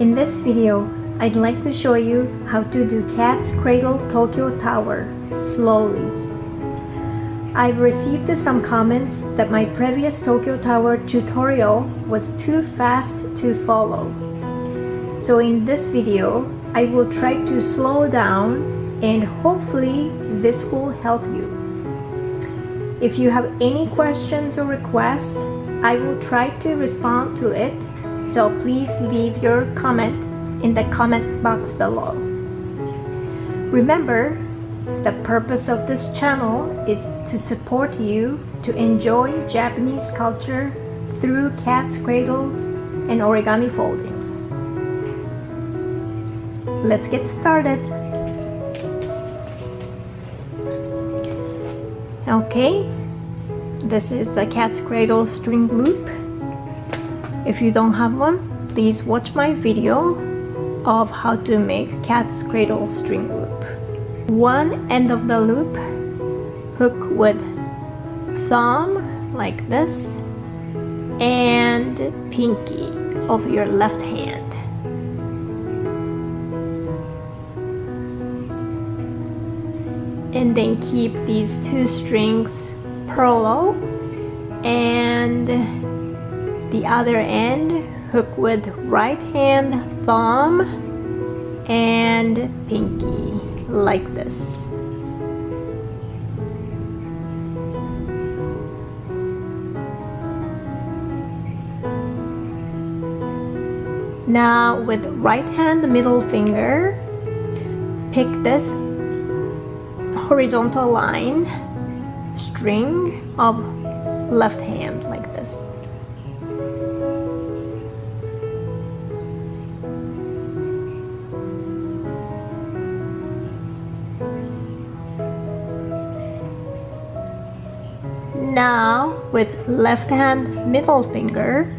In this video, I'd like to show you how to do Cat's Cradle Tokyo Tower slowly. I've received some comments that my previous Tokyo Tower tutorial was too fast to follow. So in this video, I will try to slow down and hopefully this will help you. If you have any questions or requests, I will try to respond to it so please leave your comment in the comment box below. Remember, the purpose of this channel is to support you to enjoy Japanese culture through cat's cradles and origami foldings. Let's get started. Okay, this is a cat's cradle string loop if you don't have one, please watch my video of how to make cat's cradle string loop. One end of the loop, hook with thumb like this and pinky of your left hand. And then keep these two strings parallel and the other end hook with right hand thumb and pinky like this. Now with right hand middle finger pick this horizontal line string of left hand like this Now, with left hand middle finger,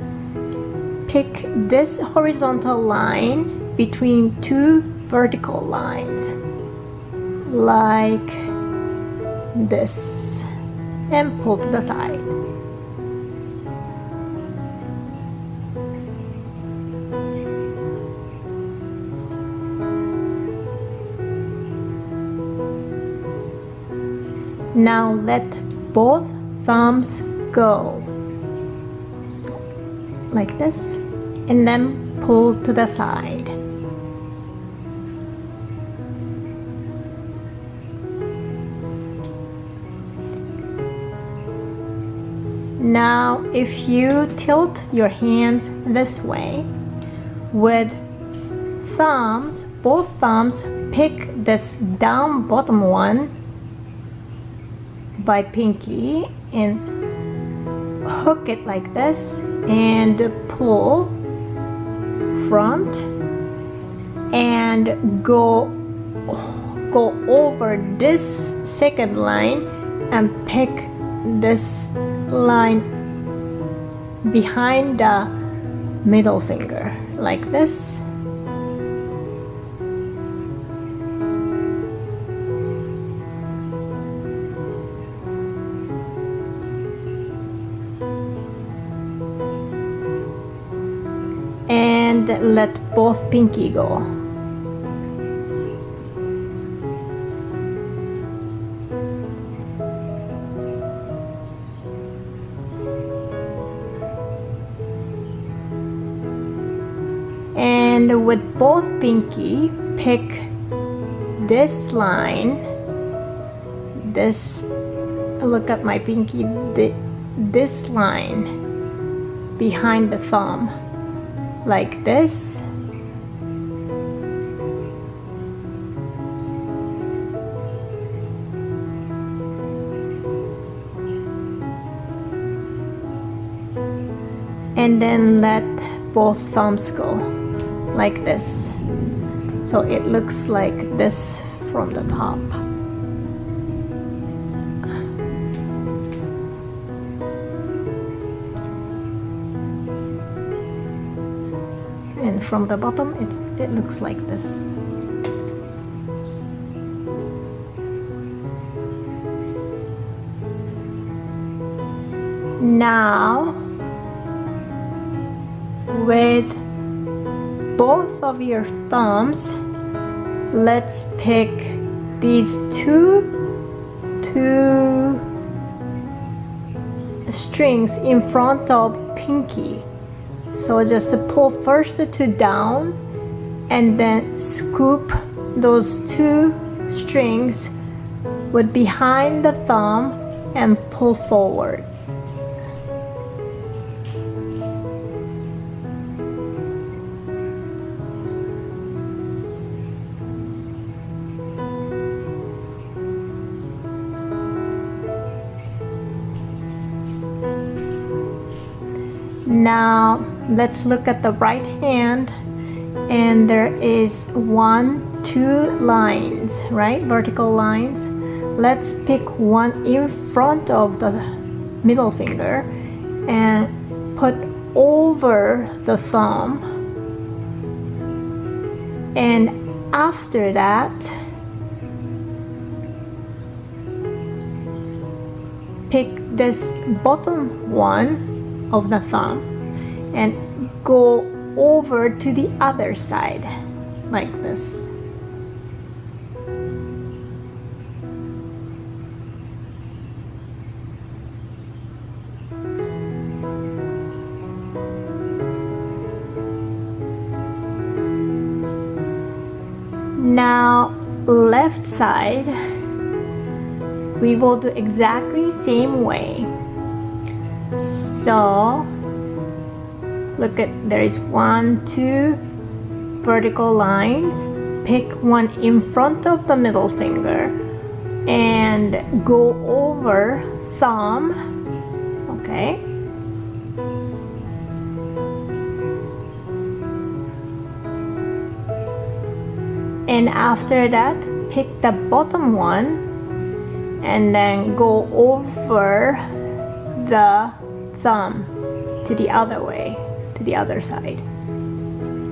pick this horizontal line between two vertical lines, like this, and pull to the side. Now let both thumbs go like this and then pull to the side. Now if you tilt your hands this way with thumbs both thumbs pick this down bottom one by pinky and hook it like this and pull front and go go over this second line and pick this line behind the middle finger like this let both pinky go. And with both pinky, pick this line, this, look at my pinky, this line behind the thumb like this. And then let both thumbs go like this. So it looks like this from the top and from the bottom it, it looks like this. Now with both of your thumbs let's pick these two two strings in front of pinky so just pull first the two down and then scoop those two strings with behind the thumb and pull forward Now let's look at the right hand and there is one, two lines, right? Vertical lines. Let's pick one in front of the middle finger and put over the thumb. And after that, pick this bottom one of the thumb and go over to the other side like this. Now left side we will do exactly same way so look at there is one two vertical lines. Pick one in front of the middle finger and go over thumb. Okay. And after that pick the bottom one and then go over the thumb to the other way, to the other side,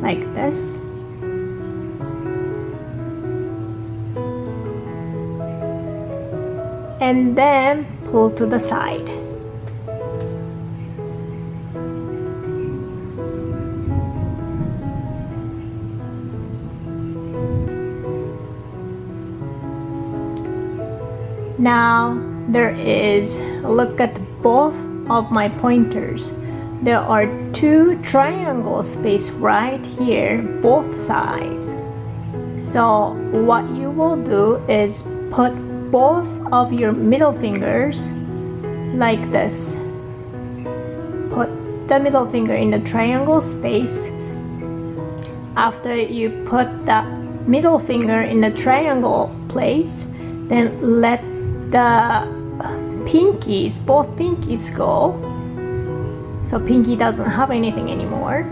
like this. And then pull to the side. Now there is, look at both of my pointers. There are two triangle space right here, both sides. So what you will do is put both of your middle fingers like this. Put the middle finger in the triangle space. After you put the middle finger in the triangle place, then let the pinkies, both pinkies go. So pinky doesn't have anything anymore.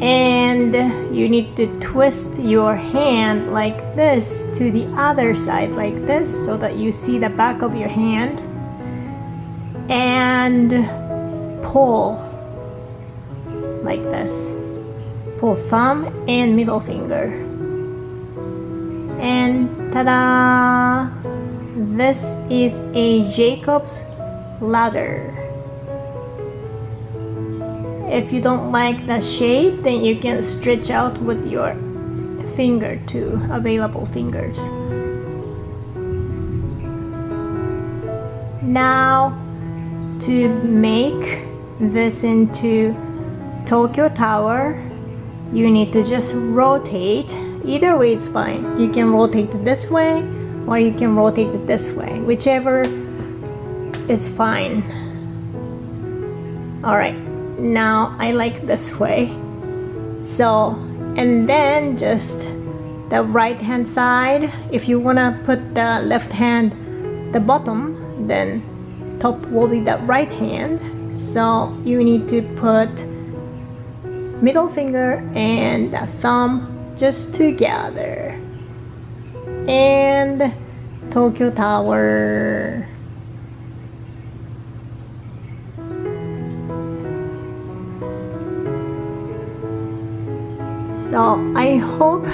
And you need to twist your hand like this to the other side like this so that you see the back of your hand. And pull like this. Pull thumb and middle finger. And ta-da! This is a Jacob's ladder. If you don't like the shape, then you can stretch out with your finger to available fingers. Now, to make this into Tokyo Tower, you need to just rotate. Either way is fine. You can rotate this way or you can rotate it this way. Whichever is fine. Alright. Now I like this way. So and then just the right hand side. If you wanna put the left hand the bottom then top will be the right hand. So you need to put middle finger and thumb just together and Tokyo Tower. So I hope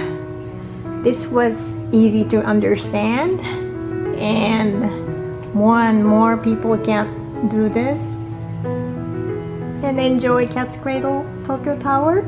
this was easy to understand and more and more people can do this and enjoy Cat's Cradle Tokyo Tower.